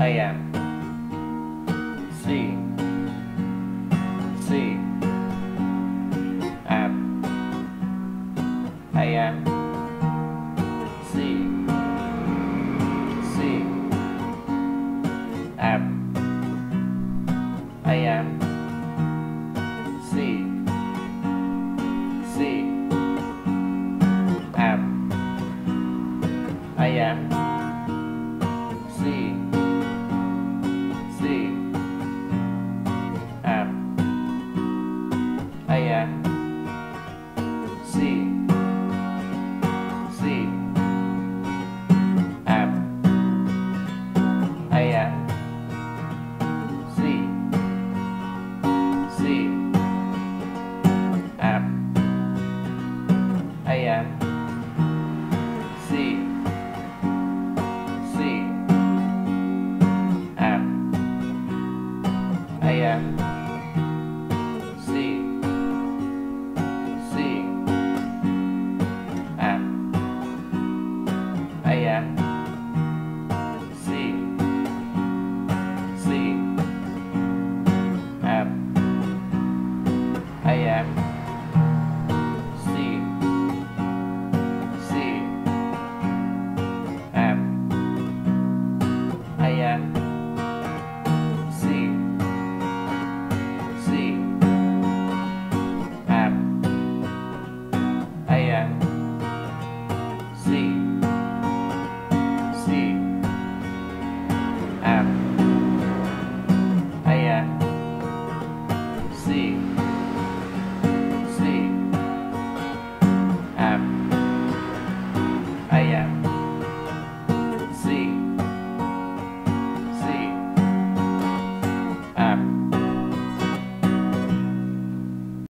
I am. C. C. Am. I am. C. C. Am. I am. C. I am. C. back.